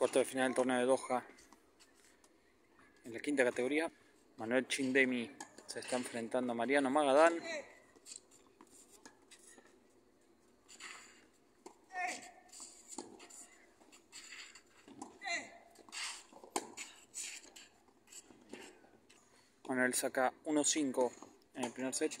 Cuarto de final del torneo de Doha. En la quinta categoría, Manuel Chindemi se está enfrentando a Mariano Magadán. Manuel saca 1-5 en el primer set.